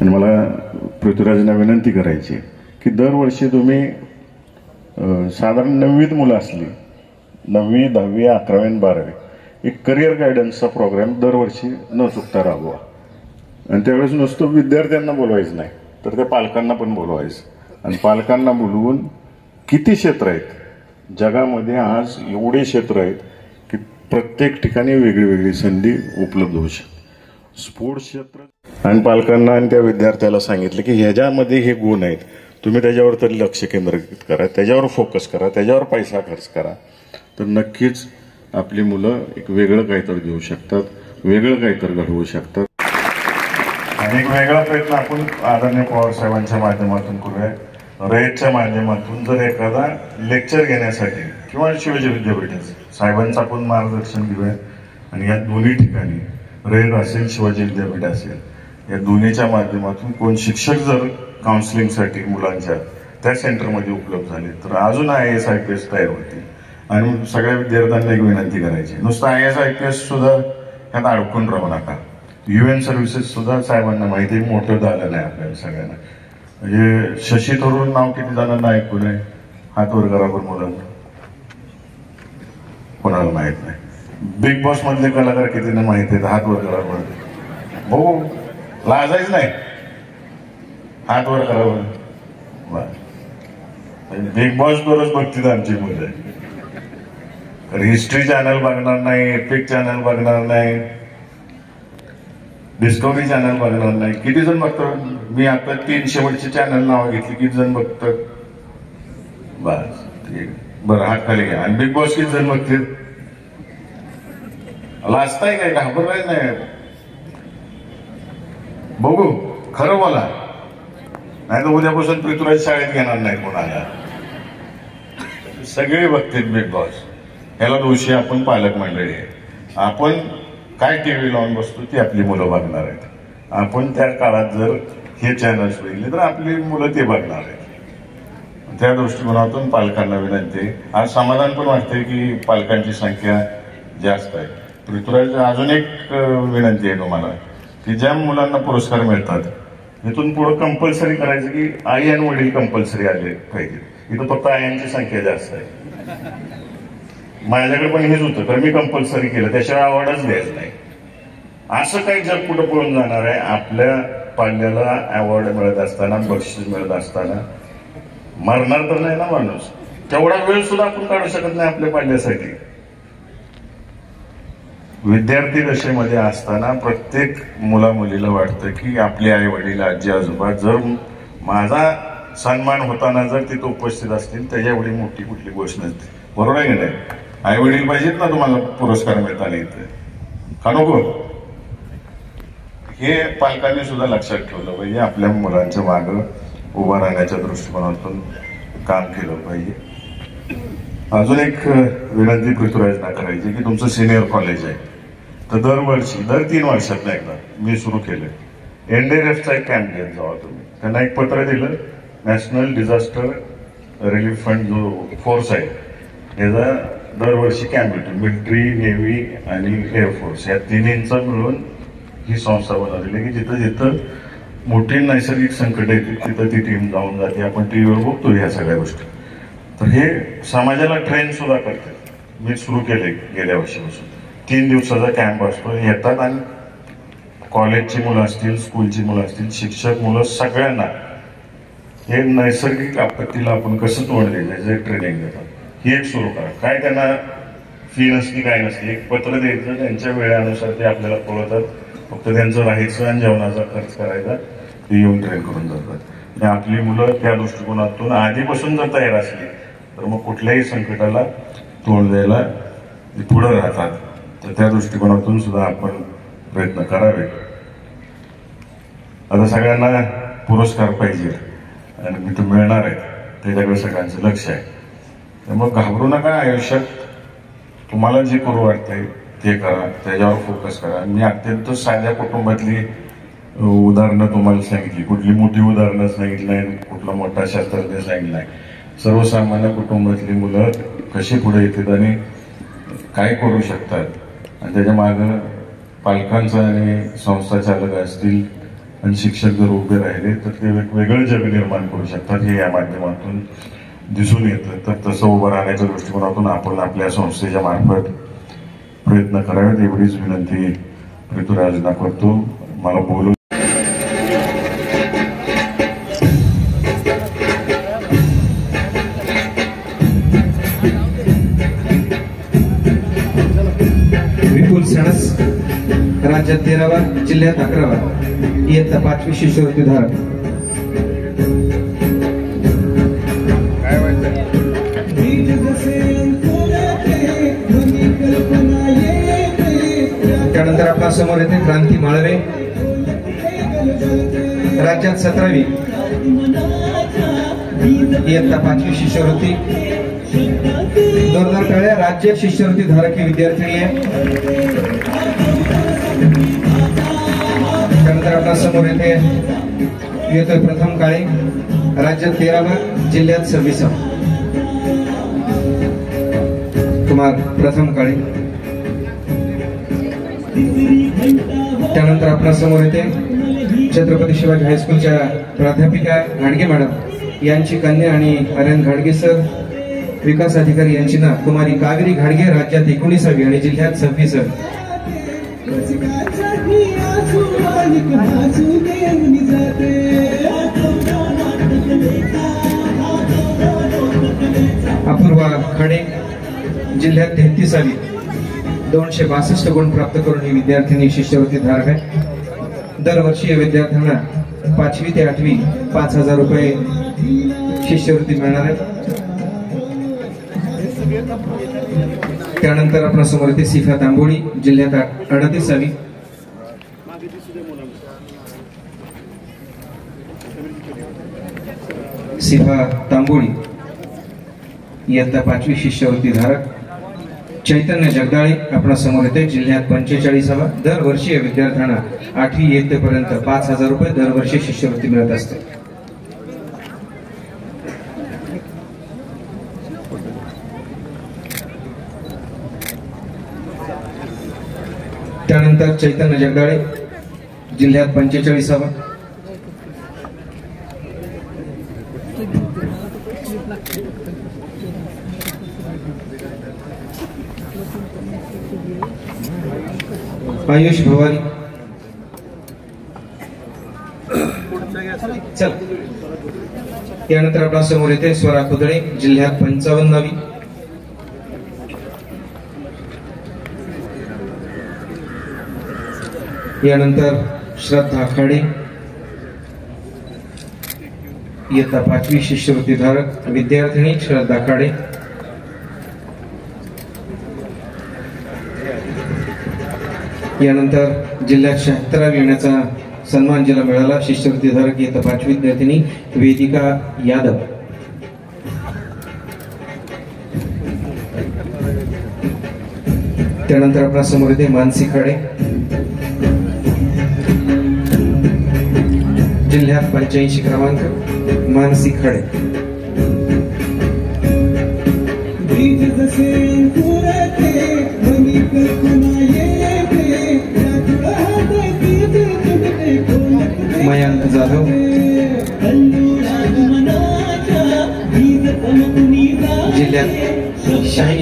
आणि मला पृथ्वीराजांना विनंती करायची की दरवर्षी तुम्ही साधारण नववीत मुलं असली नववी दहावी अकरावी आणि बारावी एक करिअर गायडन्सचा प्रोग्राम दरवर्षी न चुकता राबवा. आणि त्यावेळेस नुसतं विद्यार्थ्यांना बोलवायचं नाही तर त्या पालकांना पण बोलवायचं. आणि पालकांना बोलवून किती क्षेत्र आहेत? जगामध्ये आज एवढे क्षेत्र आहेत की प्रत्येक ठिकाणी वेगळी वेगळी संधी उपलब्ध होऊ शकते. स्पोर्ट्स क्षेत्र. आणि पालकांना आणि त्या विद्यार्थ्याला सांगितलं की ह्याच्यामध्ये हे गुण आहेत. तुम्ही त्याच्यावर तरी लक्ष केंद्रित करा त्याच्यावर फोकस करा त्याच्यावर पैसा खर्च करा. तर नक्कीच आपली मुलं एक वेगळं काहीतरी घेऊ शकतात वेगळं काहीतरी घडवू शकतात. आणि एक वेगळा प्रयत्न आपण आदरणीय पवार साहेबांच्या माध्यमातून करूया. रयतच्या माध्यमातून जर एखादा लेक्चर घेण्यासाठी किंवा शिवाजी विद्यापीठाचं साहेबांचं आपण मार्गदर्शन घेऊया. आणि या दोन्ही ठिकाणी रेड असेल शिवाजी विद्यापीठ असेल या दोन्हीच्या माध्यमातून कोण शिक्षक जर काउन्सिलिंगसाठी मुलांच्या त्या सेंटरमध्ये उपलब्ध झाले तर अजून I S I P S तयार होतील. आणि सगळ्या विद्यार्थ्यांना एक विनंती करायची नुसतं I S I P S सुद्धा ह्यात अडकून राहू नका. युएन सर्व्हिसेस सुद्धा साहेबांना माहिती मोठं झालं नाही आपल्याला सगळ्यांना. म्हणजे शशी थरूर नाव किती जणांना ऐकून आहे हात वर करा पण मुलांना कोणाला माहीत नाही. बिग बॉस मधले कलाकार किती माहीत आहेत? हात वर करा पण भाऊ लाजायच नाही. हात वर करा पण बिग बॉस वरच बघतील आमची मुलं. तर हिस्ट्री चॅनल बघणार नाही एपिक चॅनल बघणार नाही. डिस्कवरी चॅनल बघणार नाही. किती जण बघतात? मी आता तीन शेवटचे चॅनल नाव घेतली. किती जण बघतात? बस. ठीक. बरं हात खाली घ्या. आणि बिग बॉस किती जण बघतील? लाजताय काय? घाबरलाय नाही? बघू. खरं बोला. नाही तर उद्यापासून पृथ्वीराज शाळेत घेणार नाही कोणाला. सगळे बघतील बिग बॉस ह्याला दोषी आपण पालक मंडळी आहे. आपण काय टी व्ही लावून बसतो ती आपली मुलं बघणार आहेत. आपण त्या काळात जर हे चॅनल्स बघितले तर आपली मुलं ते बघणार आहेत. त्या दृष्टिकोनातून पालकांना विनंती आज समाधान पण वाटतंय की पालकांची संख्या जास्त आहे. पृथ्वीराज अजून एक विनंती आहे तुम्हाला की ज्या मुलांना पुरस्कार मिळतात इथून पुढे कंपल्सरी करायचं की आई आणि वडील कंपल्सरी आले पाहिजे. इथं फक्त आयांची संख्या जास्त आहे. माझ्याकडे पण हेच होतं तर मी कंपल्सरी केलं त्याशिवाय अवॉर्डच द्यायचं नाही. असं काही जग कुठं पळून जाणार आहे आपल्या पाल्याला अवॉर्ड मिळत असताना बक्षीस मिळत असताना. मरणार तर नाही ना माणूस. तेवढा वेळ सुद्धा आपण काढू शकत नाही आपल्या पाल्यासाठी. विद्यार्थी दशेमध्ये असताना प्रत्येक मुला मुलीला वाटतं की आपले आई वडील आजी आजोबा जर माझा सन्मान होताना जर तिथं उपस्थित असतील त्याच्या एवढी मोठी कुठली गोष्ट नसते. बरोबर आहे की नाही? आई वडील पाहिजेत ना तुम्हाला पुरस्कार मिळताना इथे. का नको? हे पालकांनी सुद्धा लक्षात ठेवलं पाहिजे. आपल्या मुलांच्या मागं उभं राहण्याच्या दृष्टिकोनातून काम केलं पाहिजे. अजून एक विनंती पृथ्वीराजना करायची की तुमचं सिनियर कॉलेज आहे. तर दरवर्षी दर तीन वर्षातनं एकदा मी सुरू केलं एनडीआरएफचा एक कॅम्प घेत जावा तुम्ही. त्यांना एक पत्र दिलं नॅशनल डिझास्टर रिलीफ फंड जो फोर्स आहे याचा दरवर्षी कॅम्प येतो मिलिटरी नेव्ही आणि एअरफोर्स या तिन्हींचा मिळून ही संस्था बनवलेली आहे की जिथं जिथं मोठी नैसर्गिक संकट येतील तिथं ती टीम जाऊन जाते. आपण टी व्हीवर बघतो ह्या सगळ्या गोष्टी. तर हे समाजाला ट्रेन सुद्धा करते. मी सुरू केले गेल्या वर्षीपासून. तीन दिवसाचा कॅम्प असतो. येतात आणि कॉलेजची मुलं असतील स्कूलची मुलं असतील शिक्षक मुलं सगळ्यांना हे नैसर्गिक आपत्तीला आपण कसं तोंड द्यायचं जे ट्रेनिंग देतात. ही एक सुरू करा. काय त्यांना फी नसती काय नसती एक पत्र द्यायचं त्यांच्या वेळानुसार ते आपल्याला कळवतात फक्त त्यांचं राहायचं आणि जेवणाचा खर्च करायचा ते येऊन ट्रेन करून जातात. आणि आपली मुलं त्या दृष्टिकोनातून आधीपासून जर तयार असली तर मग कुठल्याही संकटाला तोंड द्यायला ते पुढं राहतात. तर त्या दृष्टिकोनातून सुद्धा आपण प्रयत्न करावे. आता सगळ्यांना पुरस्कार पाहिजे आणि मी तो मिळणार आहे. त्याच्याकडे सगळ्यांचं लक्ष आहे. त्यामुळे घाबरू नका आयुष्यात. तुम्हाला जे करू वाटतंय ते करा. त्याच्यावर फोकस करा. मी अत्यंत साध्या कुटुंबातली उदाहरणं तुम्हाला सांगितली. कुठली मोठी उदाहरणं सांगितली नाही कुठला मोठा शास्त्रज्ञ सांगितलं. नाही सर्वसामान्य कुटुंबातली मुलं कशी पुढे येतात आणि काय करू शकतात? आणि त्याच्या मागं पालकांचं आणि संस्था चालक असतील आणि शिक्षक जर उभे राहिले तर ते वेगळं जग निर्माण करू शकतात हे या माध्यमातून दिसून येतं. तर तसं उभं राहण्याच्या दृष्टिकोनातून आपण आपल्या संस्थेच्या मार्फत प्रयत्न करावेत. एवढीच विनंती ऋतुराजना करतो. मला बोलू तेरावा जिल्ह्यात अकरावा. इयत्ता पाचवी शिष्यवृत्ती धारक त्यानंतर आपल्यासमोर येते क्रांती माळवे. राज्यात सतरावी. इयत्ता पाचवी शिष्यवृत्ती. दोन हजार कळ्या राज्य शिष्यवृत्ती धारक ही विद्यार्थिनी आहे. तर आपल्यासमोर येथे येतोय प्रथम काळे. राज्यात तेरावा जिल्ह्यात सव्वीसावा. कुमार प्रथम काळे. त्यानंतर आपल्यासमोर येते छत्रपती शिवाजी हायस्कूलच्या प्राध्यापिका घाडगे मॅडम. यांची कन्या आणि आर्यन घाडगे सर. विकास अधिकारी यांची ना कुमारी कावेरी घाडगे राज्यात एकोणीसावी आणि जिल्ह्यात सव्वीस अपूर्वा खडे जिल्ह्यात तेहतीसावी. दोनशे बासष्ट गुण प्राप्त करून ही विद्यार्थिनी शिष्यवृत्ती धारक आहे. दरवर्षी या विद्यार्थ्यांना पाचवी ते आठवी पाच हजार रुपये शिष्यवृत्ती मिळणार आहे. त्यानंतर आपल्यासमोर येते सिफा तांबोळी जिल्ह्यात अडतीसावी सिफा तांबोळी इयत्ता पाचवी शिष्यवृत्ती धारक. चैतन्य जगदाळे आपल्यासमोर येते जिल्ह्यात पंचेचाळीसावा. दरवर्षी विद्यार्थ्यांना आठवी इयत्तेपर्यंत पाच हजार रुपये दरवर्षी शिष्यवृत्ती मिळत असते. त्यानंतर चैतन्य जगदाळे जिल्ह्यात पंचेचाळीसावा. आयुष भवानी. चल. त्यानंतर आपल्यासमोर येते स्वरा कुदळे जिल्ह्यात पंचावन्नावी. यानंतर श्रद्धा खाडे इयत्ता पाचवी शिष्यवृत्ती धारक विद्यार्थिनी श्रद्धा खाडे. यानंतर जिल्ह्यात शहात्तरावी येण्याचा सन्मान जिला मिळाला शिष्यवृत्ती धारक इयत्ता पाचवी विद्यार्थिनी वेदिका यादव. त्यानंतर आपल्यासमोर येते मानसी खाडे. जिल्ह्यात पंच्याऐंशी क्रमांक मानसी खडे. मयांक जाधव. जिल्ह्यात